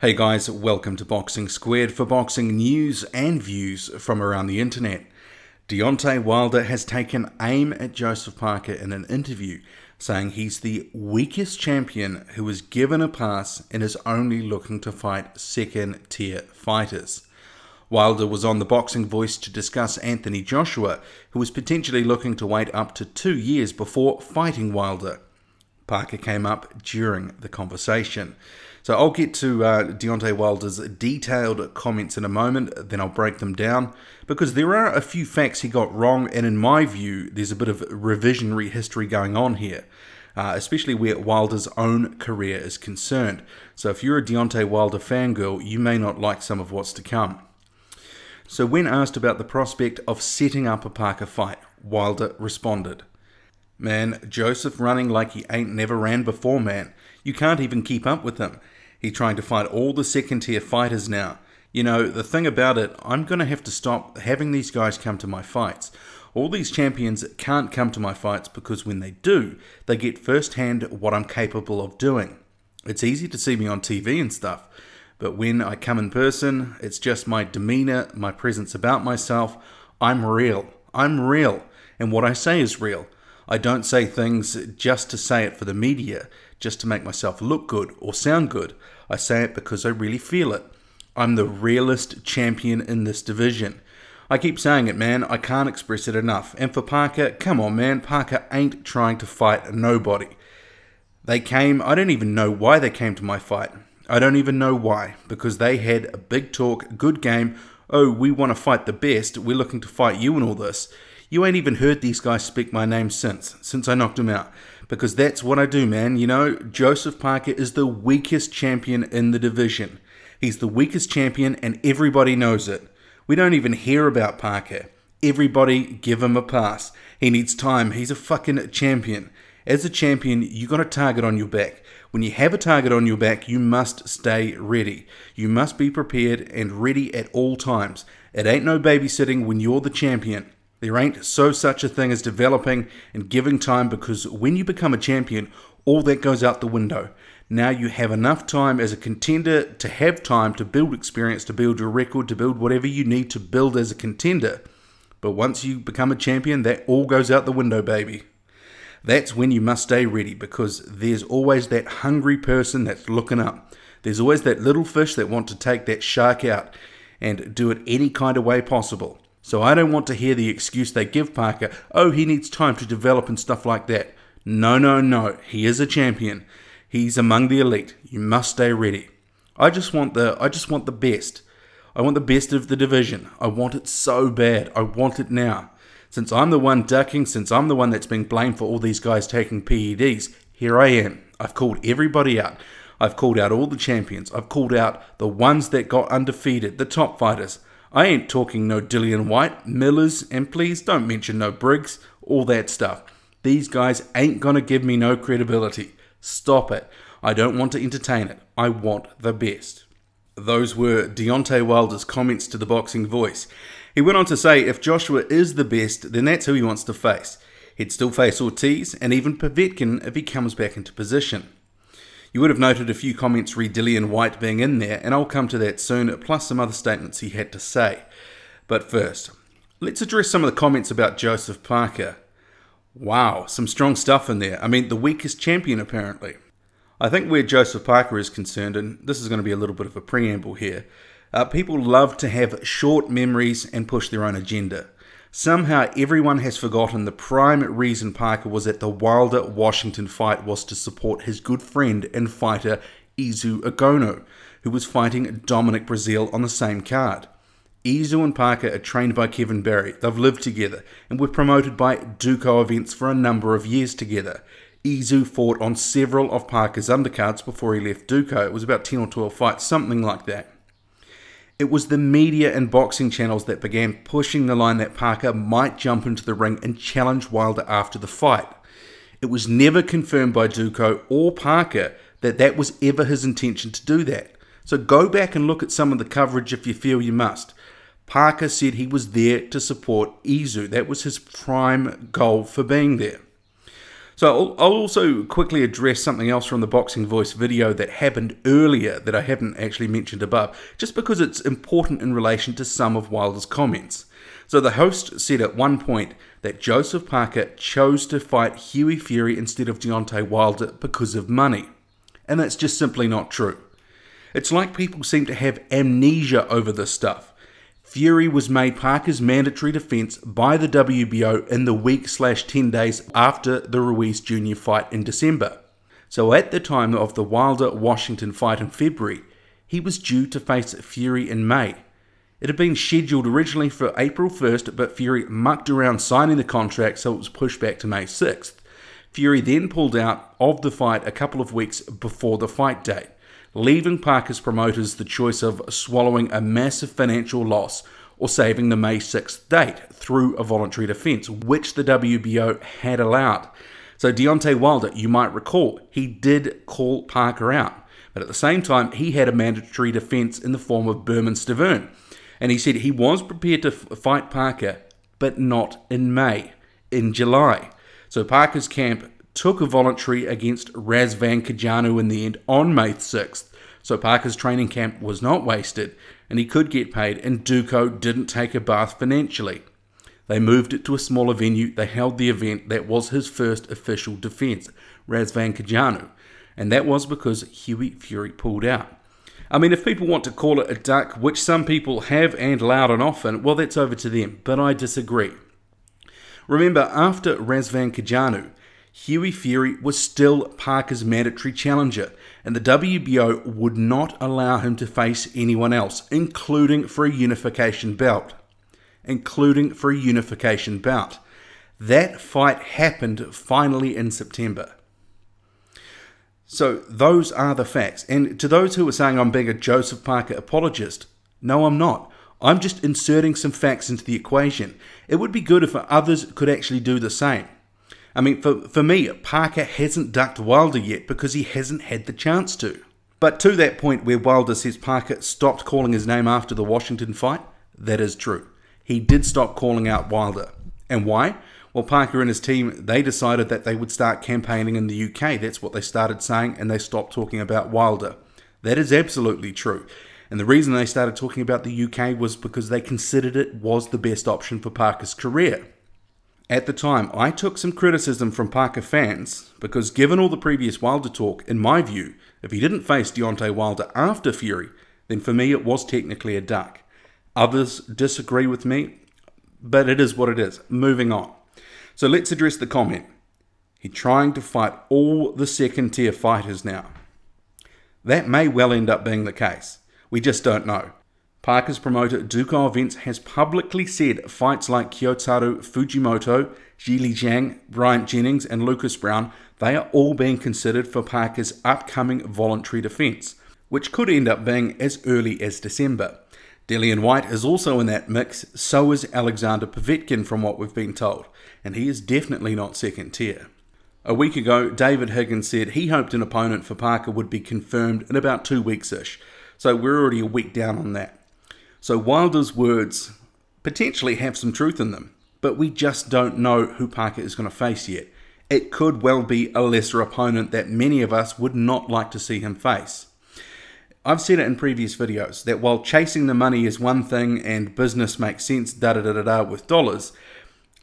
Hey guys, welcome to Boxing Squared for boxing news and views from around the internet. Deontay Wilder has taken aim at Joseph Parker in an interview, saying he's the weakest champion who was given a pass and is only looking to fight second tier fighters. Wilder was on the Boxing Voice to discuss Anthony Joshua, who was potentially looking to wait up to two years before fighting Wilder. Parker came up during the conversation. So I'll get to uh, Deontay Wilder's detailed comments in a moment, then I'll break them down because there are a few facts he got wrong, and in my view, there's a bit of revisionary history going on here. Uh, especially where Wilder's own career is concerned. So, if you're a Deontay Wilder fangirl, you may not like some of what's to come. So, when asked about the prospect of setting up a Parker fight, Wilder responded Man, Joseph running like he ain't never ran before, man. You can't even keep up with him. He's trying to fight all the second tier fighters now. You know, the thing about it, I'm going to have to stop having these guys come to my fights. All these champions can't come to my fights because when they do, they get firsthand what I'm capable of doing. It's easy to see me on TV and stuff, but when I come in person, it's just my demeanor, my presence about myself. I'm real. I'm real. And what I say is real. I don't say things just to say it for the media, just to make myself look good or sound good. I say it because I really feel it. I'm the realest champion in this division. I keep saying it, man. I can't express it enough. And for Parker, come on, man. Parker ain't trying to fight nobody. They came, I don't even know why they came to my fight. I don't even know why. Because they had a big talk, good game. Oh, we want to fight the best. We're looking to fight you and all this. You ain't even heard these guys speak my name since, since I knocked them out. Because that's what I do, man. You know, Joseph Parker is the weakest champion in the division. He's the weakest champion, and everybody knows it. We don't even hear about Parker. Everybody give him a pass. He needs time. He's a fucking champion. As a champion, you got a target on your back. When you have a target on your back, you must stay ready. You must be prepared and ready at all times. It ain't no babysitting when you're the champion. There ain't so such a thing as developing and giving time because when you become a champion, all that goes out the window. Now you have enough time as a contender to have time to build experience, to build your record, to build whatever you need to build as a contender. But once you become a champion, that all goes out the window, baby. That's when you must stay ready because there's always that hungry person that's looking up. There's always that little fish that want to take that shark out and do it any kind of way possible. So I don't want to hear the excuse they give Parker, oh, he needs time to develop and stuff like that. No, no, no. He is a champion. He's among the elite. You must stay ready. I just want the I just want the best. I want the best of the division. I want it so bad. I want it now. Since I'm the one ducking, since I'm the one that's being blamed for all these guys taking PEDs, here I am. I've called everybody out. I've called out all the champions. I've called out the ones that got undefeated, the top fighters. I ain't talking no Dillian Whyte, Millers, and please don't mention no Briggs, all that stuff. These guys ain't gonna give me no credibility. Stop it. I don't want to entertain it. I want the best. Those were Deontay Wilder's comments to the Boxing Voice. He went on to say if Joshua is the best, then that's who he wants to face. He'd still face Ortiz and even Povetkin if he comes back into position. You would have noted a few comments re Dillian Whyte being in there, and I'll come to that soon, plus some other statements he had to say. But first, let's address some of the comments about Joseph Parker. Wow, some strong stuff in there. I mean, the weakest champion, apparently. I think where Joseph Parker is concerned, and this is going to be a little bit of a preamble here, uh, people love to have short memories and push their own agenda. Somehow everyone has forgotten the prime reason Parker was at the Wilder Washington fight was to support his good friend and fighter Izu Ugonoh, who was fighting Dominic Breazeale on the same card. Izu and Parker are trained by Kevin Barry. They've lived together and were promoted by Duco events for a number of years together. Izu fought on several of Parker's undercards before he left Duco. It was about 10 or 12 fights, something like that. It was the media and boxing channels that began pushing the line that Parker might jump into the ring and challenge Wilder after the fight. It was never confirmed by Duco or Parker that that was ever his intention to do that. So go back and look at some of the coverage if you feel you must. Parker said he was there to support Izu. That was his prime goal for being there. So I'll, also quickly address something else from the Boxing Voice video that happened earlier that I haven't actually mentioned above, just because it's important in relation to some of Wilder's comments. So the host said at one point that Joseph Parker chose to fight Hughie Fury instead of Deontay Wilder because of money. And that's just simply not true. It's like people seem to have amnesia over this stuff. Fury was made Parker's mandatory defense by the WBO in the week slash 10 days after the Ruiz Jr. fight in December. So at the time of the Wilder Washington fight in February, he was due to face Fury in May. It had been scheduled originally for April 1st, but Fury mucked around signing the contract, so it was pushed back to May 6th. Fury then pulled out of the fight a couple of weeks before the fight date leaving Parker's promoters the choice of swallowing a massive financial loss or saving the May 6th date through a voluntary defence, which the WBO had allowed. So Deontay Wilder, you might recall, he did call Parker out. But at the same time, he had a mandatory defence in the form of Bermane Stiverne. And he said he was prepared to fight Parker, but not in May, in July. So Parker's camp took a voluntary against Razvan Cojanu in the end on May 6th, so Parker's training camp was not wasted and he could get paid, and Duco didn't take a bath financially. They moved it to a smaller venue, they held the event that was his first official defence, Razvan Cojanu, and that was because Hughie Fury pulled out. I mean, if people want to call it a duck, which some people have and loud and often, well, that's over to them, but I disagree. Remember, after Razvan Cojanu, Hughie Fury was still Parker's mandatory challenger, and the WBO would not allow him to face anyone else, including for a unification bout. Including for a unification bout. That fight happened finally in September. So, those are the facts. And to those who are saying I'm being a Joseph Parker apologist, no, I'm not. I'm just inserting some facts into the equation. It would be good if others could actually do the same. I mean, for, for me, Parker hasn't ducked Wilder yet because he hasn't had the chance to. But to that point where Wilder says Parker stopped calling his name after the Washington fight, that is true. He did stop calling out Wilder. And why? Well, Parker and his team, they decided that they would start campaigning in the UK. That's what they started saying, and they stopped talking about Wilder. That is absolutely true. And the reason they started talking about the UK was because they considered it was the best option for Parker's career. At the time, I took some criticism from Parker fans because, given all the previous Wilder talk, in my view, if he didn't face Deontay Wilder after Fury, then for me it was technically a duck. Others disagree with me, but it is what it is. Moving on. So let's address the comment. He's trying to fight all the second tier fighters now. That may well end up being the case. We just don't know. Parker's promoter Duco Events has publicly said fights like Kyotaro Fujimoto, Zhilei Zhang, Bryant Jennings, and Lucas Browne, they are all being considered for Parker's upcoming voluntary defence, which could end up being as early as December. Dillian Whyte is also in that mix, so is Alexander Povetkin from what we've been told, and he is definitely not second tier. A week ago, David Higgins said he hoped an opponent for Parker would be confirmed in about two weeks ish, so we're already a week down on that. So Wilder's words potentially have some truth in them, but we just don't know who Parker is going to face yet. It could well be a lesser opponent that many of us would not like to see him face. I've said it in previous videos that while chasing the money is one thing and business makes sense da da da da, da with dollars,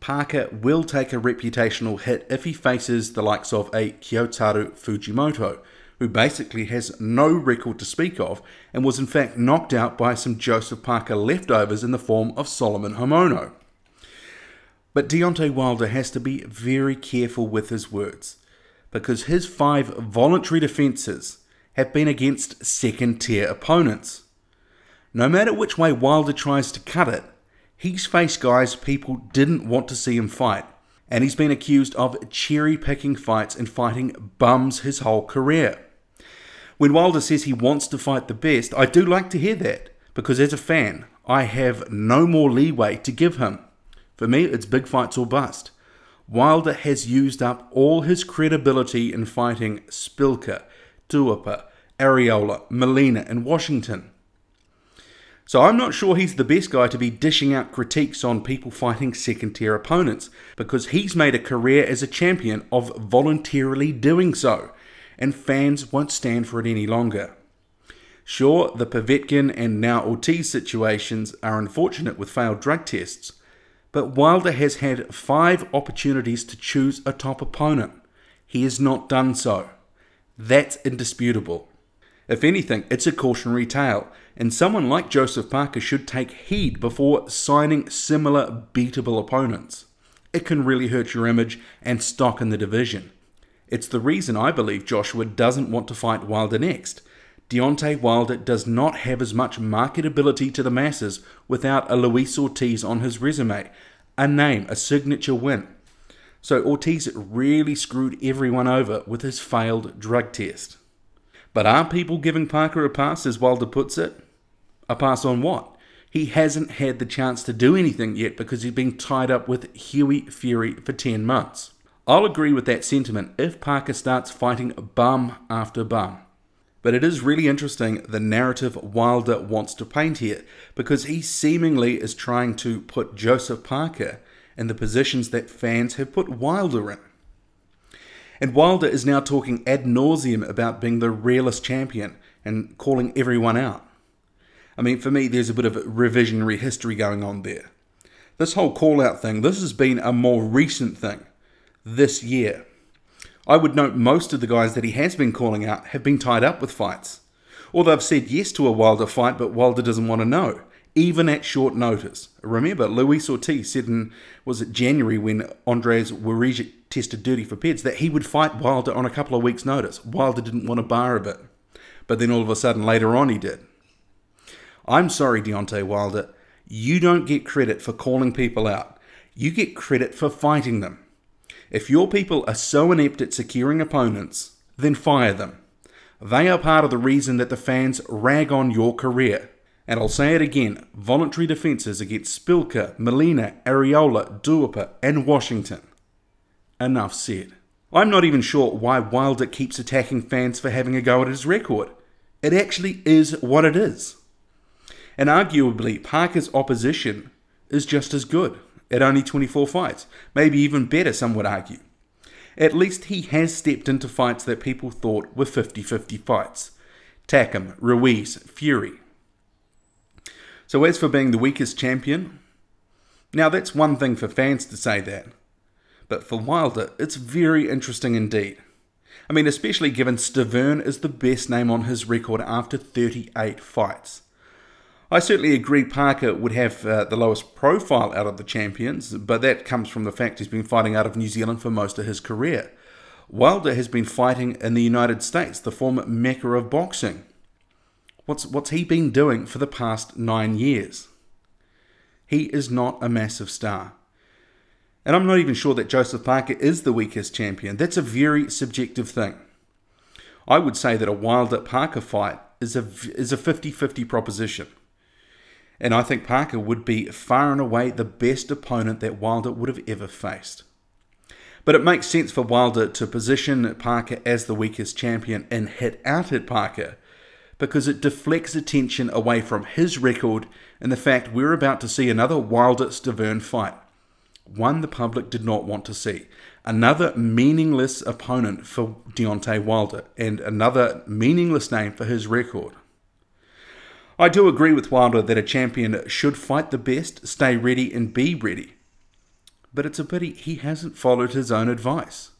Parker will take a reputational hit if he faces the likes of a Kyotaro Fujimoto, who basically has no record to speak of and was in fact knocked out by some Joseph Parker leftovers in the form of Solomon Haumono. But Deontay Wilder has to be very careful with his words because his five voluntary defences have been against second tier opponents. No matter which way Wilder tries to cut it, he's faced guys people didn't want to see him fight, and he's been accused of cherry picking fights and fighting bums his whole career. When Wilder says he wants to fight the best, I do like to hear that because as a fan, I have no more leeway to give him. For me, it's big fights or bust. Wilder has used up all his credibility in fighting Szpilka, Duhaupas, Arreola, Molina, and Washington. So I'm not sure he's the best guy to be dishing out critiques on people fighting second tier opponents, because he's made a career as a champion of voluntarily doing so, and fans won't stand for it any longer. Sure, the Povetkin and now Ortiz situations are unfortunate with failed drug tests, but Wilder has had five opportunities to choose a top opponent. He has not done so. That's indisputable. If anything, it's a cautionary tale, and someone like Joseph Parker should take heed before signing similar beatable opponents. It can really hurt your image and stock in the division. It's the reason I believe Joshua doesn't want to fight Wilder next. Deontay Wilder does not have as much marketability to the masses without a Luis Ortiz on his resume, a name, a signature win. So Ortiz really screwed everyone over with his failed drug test. But are people giving Parker a pass, as Wilder puts it? A pass on what? He hasn't had the chance to do anything yet because he's been tied up with Hughie Fury for 10 months. I'll agree with that sentiment if Parker starts fighting bum after bum. But it is really interesting the narrative Wilder wants to paint here because he seemingly is trying to put Joseph Parker in the positions that fans have put Wilder in. And Wilder is now talking ad nauseum about being the realest champion and calling everyone out. I mean, for me, there's a bit of revisionary history going on there. This whole call out thing, this has been a more recent thing this year. I would note most of the guys that he has been calling out have been tied up with fights. Or they've said yes to a Wilder fight, but Wilder doesn't want to know, even at short notice. Remember, Luis Ortiz said in, was it January when Andrzej Wawrzyk tested dirty for peds, that he would fight Wilder on a couple of weeks' notice. Wilder didn't want to bar a bit. But then all of a sudden, later on, he did. I'm sorry, Deontay Wilder. You don't get credit for calling people out. You get credit for fighting them. If your people are so inept at securing opponents, then fire them. They are part of the reason that the fans rag on your career. And I'll say it again voluntary defences against Szpilka, Molina, Arreola, Duhaupas, and Washington. Enough said. I'm not even sure why Wilder keeps attacking fans for having a go at his record. It actually is what it is. And arguably, Parker's opposition is just as good at only 24 fights. Maybe even better, some would argue. At least he has stepped into fights that people thought were 50 50 fights. Takam, Ruiz, Fury. So, as for being the weakest champion, now that's one thing for fans to say that. But for Wilder, it's very interesting indeed. I mean, especially given Stiverne is the best name on his record after 38 fights. I certainly agree Parker would have uh, the lowest profile out of the champions, but that comes from the fact he's been fighting out of New Zealand for most of his career. Wilder has been fighting in the United States, the former mecca of boxing. What's, what's he been doing for the past nine years? He is not a massive star. And I'm not even sure that Joseph Parker is the weakest champion. That's a very subjective thing. I would say that a Wilder Parker fight is a, is a 50 50 proposition. And I think Parker would be far and away the best opponent that Wilder would have ever faced. But it makes sense for Wilder to position Parker as the weakest champion and hit out at Parker because it deflects attention away from his record and the fact we're about to see another Wilder Stiverne fight. One the public did not want to see. Another meaningless opponent for Deontay Wilder and another meaningless name for his record. I do agree with Wilder that a champion should fight the best, stay ready, and be ready. But it's a pity he hasn't followed his own advice.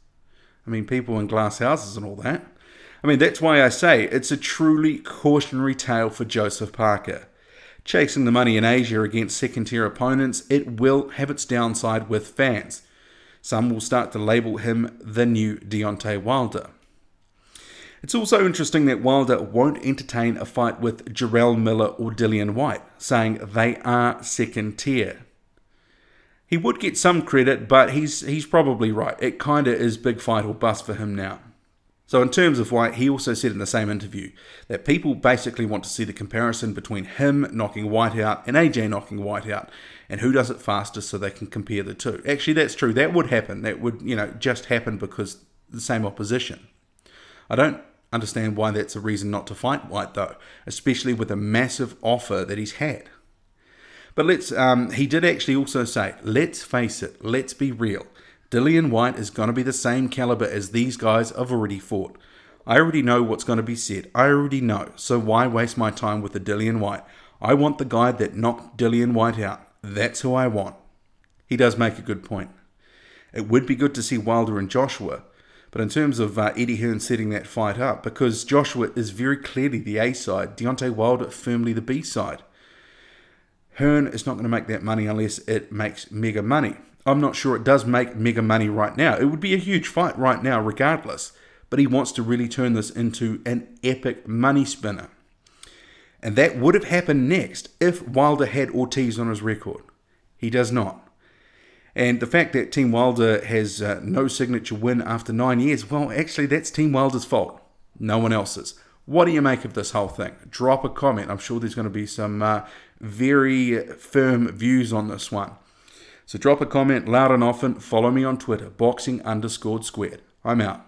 I mean, people in glass houses and all that. I mean, that's why I say it's a truly cautionary tale for Joseph Parker. Chasing the money in Asia against second tier opponents, it will have its downside with fans. Some will start to label him the new Deontay Wilder. It's also interesting that Wilder won't entertain a fight with Jarrell Miller or Dillian Whyte, saying they are second tier. He would get some credit, but he's he's probably right. It kinda is big fight or bust for him now. So in terms of Whyte, he also said in the same interview that people basically want to see the comparison between him knocking Whyte out and AJ knocking Whyte out, and who does it faster so they can compare the two. Actually, that's true. That would happen. That would, you know, just happen because the same opposition. I don't understand why that's a reason not to fight Whyte, though, especially with a massive offer that he's had. But let's, um, he did actually also say, let's face it, let's be real. Dillian Whyte is going to be the same caliber as these guys I've already fought. I already know what's going to be said. I already know. So why waste my time with the Dillian Whyte? I want the guy that knocked Dillian Whyte out. That's who I want. He does make a good point. It would be good to see Wilder and Joshua, but in terms of uh, Eddie Hearn setting that fight up, because Joshua is very clearly the A side, Deontay Wilder firmly the B side. Hearn is not going to make that money unless it makes mega money. I'm not sure it does make mega money right now. It would be a huge fight right now, regardless. But he wants to really turn this into an epic money spinner. And that would have happened next if Wilder had Ortiz on his record. He does not. And the fact that Team Wilder has uh, no signature win after nine years, well, actually, that's Team Wilder's fault. No one else's. What do you make of this whole thing? Drop a comment. I'm sure there's going to be some uh, very firm views on this one. So drop a comment loud and often. Follow me on Twitter, boxing underscored squared. I'm out.